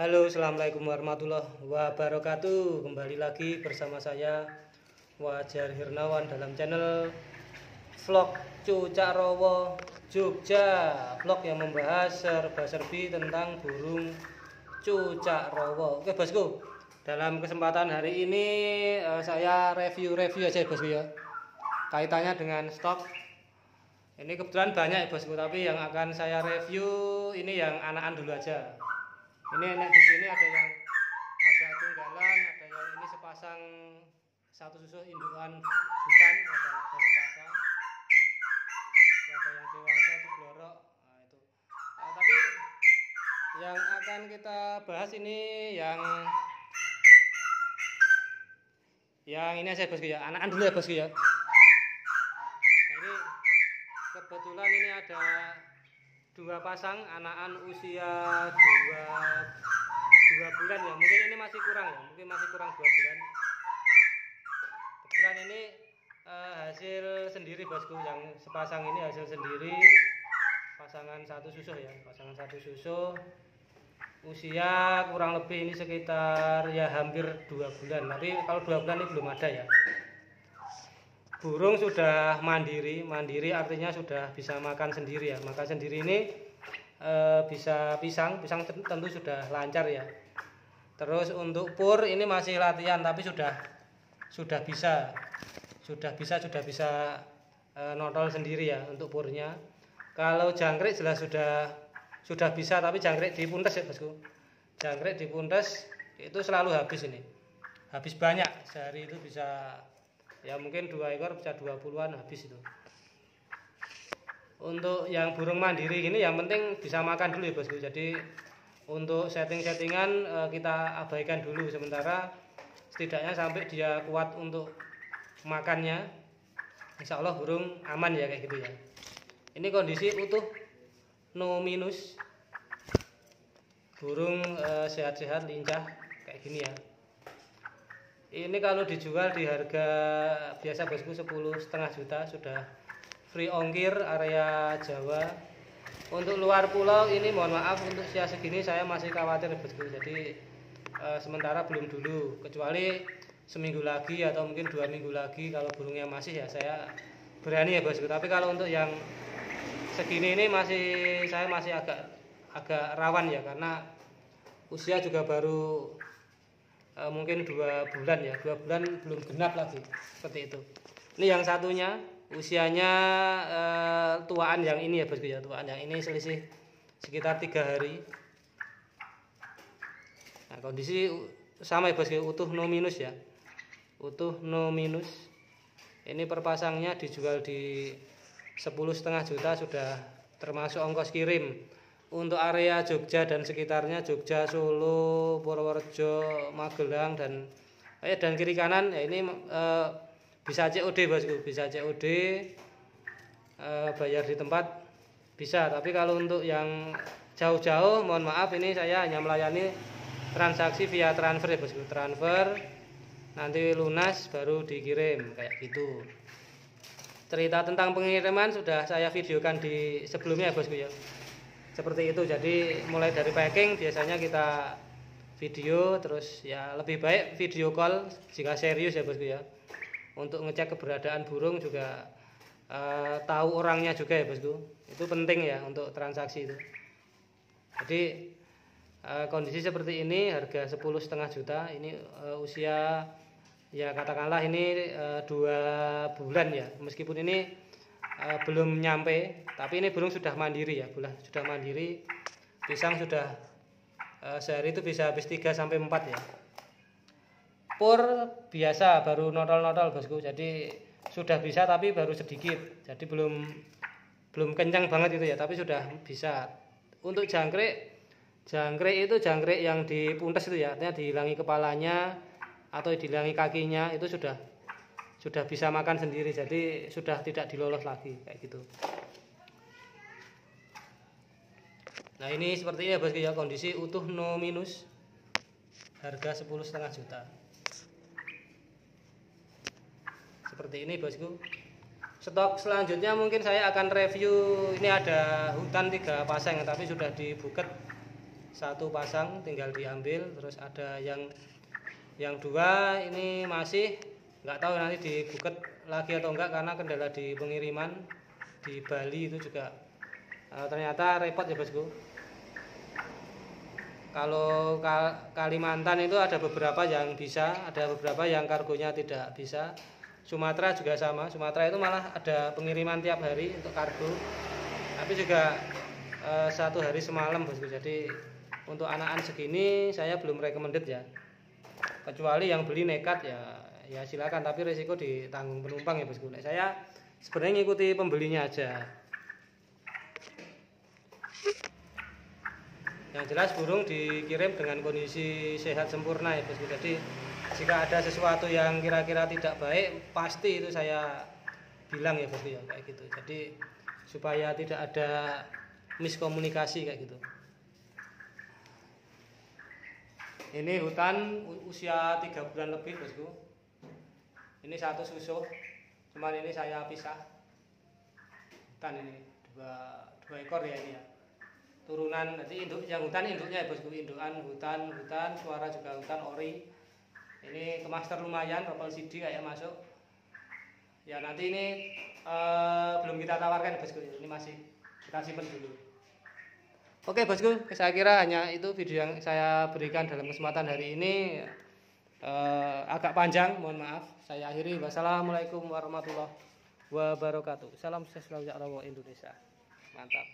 Halo, assalamualaikum warahmatullahi wabarakatuh. Kembali lagi bersama saya Wajar Hirnawan dalam channel vlog Cucak Rowo Jogja. Vlog yang membahas serba-serbi tentang burung cucak rowo. Oke, bosku. Dalam kesempatan hari ini eh, saya review-review aja, bosku ya. Kaitannya dengan stok. Ini kebetulan banyak ya, bosku, tapi yang akan saya review ini yang anakan dulu aja ini enak di sini ada yang ada tunggalan ada yang ini sepasang satu susu indukan bukan ada ada sepasang. Ada yang dewasa itu blorok nah, itu. Nah, tapi yang akan kita bahas ini yang yang ini saya bosku ya anakan dulu ya bosku ya nah, ini kebetulan ini ada dua pasang anakan usia dua dua bulan ya. Mungkin ini masih kurang ya. Mungkin masih kurang dua bulan. Kebetulan ini uh, hasil sendiri bosku yang sepasang ini hasil sendiri. Pasangan satu susu ya. Pasangan satu susu. Usia kurang lebih ini sekitar ya hampir dua bulan. Tapi kalau dua bulan ini belum ada ya burung sudah mandiri mandiri artinya sudah bisa makan sendiri ya. Makan sendiri ini e, bisa pisang pisang tentu sudah lancar ya. Terus untuk pur ini masih latihan tapi sudah sudah bisa sudah bisa sudah bisa e, notol sendiri ya untuk purnya. Kalau jangkrik jelas sudah sudah bisa tapi jangkrik di puntes ya bosku. Jangkrik di puntes itu selalu habis ini. Habis banyak sehari itu bisa ya mungkin dua ekor bisa dua puluhan habis itu. Untuk yang burung mandiri ini yang penting bisa makan dulu ya bosku. Jadi untuk setting-settingan eh, kita abaikan dulu. Sementara setidaknya sampai dia kuat untuk makannya insya Allah burung aman ya kayak gitu ya. Ini kondisi utuh no minus burung eh, sehat-sehat lincah kayak gini ya ini kalau dijual di harga biasa bosku sepuluh setengah juta sudah free ongkir area Jawa. Untuk luar pulau ini mohon maaf untuk sia segini saya masih khawatir bosku. Jadi e, sementara belum dulu. Kecuali seminggu lagi atau mungkin dua minggu lagi kalau burungnya masih ya saya berani ya bosku. Tapi kalau untuk yang segini ini masih saya masih agak agak rawan ya karena usia juga baru e, mungkin dua bulan ya. Dua bulan belum genap lagi seperti itu. Ini yang satunya usianya e, tuaan yang ini ya bosku ya tuaan yang ini selisih sekitar tiga hari. Nah kondisi sama ya bosku utuh no minus ya. Utuh no minus. Ini perpasangnya dijual di sepuluh setengah juta sudah termasuk ongkos kirim untuk area Jogja dan sekitarnya Jogja, Solo, Purworejo, Magelang dan eh, dan kiri kanan ya ini eh, bisa COD bosku, bisa COD eh, bayar di tempat bisa. Tapi kalau untuk yang jauh-jauh mohon maaf ini saya hanya melayani transaksi via transfer ya bosku, transfer nanti lunas baru dikirim kayak gitu. Cerita tentang pengiriman sudah saya videokan di sebelumnya ya bosku ya seperti itu. Jadi mulai dari packing biasanya kita video terus ya lebih baik video call jika serius ya bosku ya. Untuk ngecek keberadaan burung juga uh, tahu orangnya juga ya bosku. Itu penting ya untuk transaksi itu. Jadi uh, kondisi seperti ini harga sepuluh setengah juta ini uh, usia ya katakanlah ini dua bulan ya. Meskipun ini uh, belum nyampe tapi ini burung sudah mandiri ya bulan sudah mandiri. Pisang sudah uh, sehari itu bisa habis 3 sampai 4 ya. Pur biasa baru notol-notol bosku. Jadi sudah bisa tapi baru sedikit. Jadi belum belum kencang banget itu ya tapi sudah bisa. Untuk jangkrik jangkrik itu jangkrik yang dipuntes itu ya artinya dihilangi kepalanya atau dihilangi kakinya itu sudah sudah bisa makan sendiri jadi sudah tidak dilolos lagi kayak gitu. Nah ini seperti ini ya bosku ya kondisi utuh no minus harga sepuluh setengah juta. Seperti ini bosku. Stok selanjutnya mungkin saya akan review ini ada hutan tiga pasang tapi sudah dibuket. Satu pasang tinggal diambil terus ada yang yang dua ini masih nggak tahu nanti dibuket lagi atau enggak karena kendala di pengiriman di Bali itu juga uh, ternyata repot ya bosku. Kalau Kalimantan itu ada beberapa yang bisa ada beberapa yang kargonya tidak bisa. Sumatera juga sama. Sumatera itu malah ada pengiriman tiap hari untuk kargo. Tapi juga uh, satu hari semalam bosku. Jadi untuk anak-anak segini saya belum recommended ya. Kecuali yang beli nekat ya ya silakan tapi resiko ditanggung penumpang ya bosku saya sebenarnya ngikuti pembelinya aja. Yang jelas burung dikirim dengan kondisi sehat sempurna ya bosku jadi jika ada sesuatu yang kira-kira tidak baik pasti itu saya bilang ya bosku ya kayak gitu. Jadi supaya tidak ada miskomunikasi kayak gitu. Ini hutan usia tiga bulan lebih bosku ini satu susu. Cuman ini saya pisah. Hutan ini. Dua dua ekor ya ini ya. Turunan nanti induk yang hutan induknya ya bosku. Indukan hutan hutan. Suara juga hutan ori. Ini kemaster lumayan Opel CD kayak masuk. Ya nanti ini uh, belum kita tawarkan bosku. Ini masih kita simpan dulu. Oke bosku. Saya kira hanya itu video yang saya berikan dalam kesempatan hari ini uh, agak panjang mohon maaf. Saya akhiri. Wassalamualaikum warahmatullahi wabarakatuh. Salam sukses selalu Indonesia. Mantap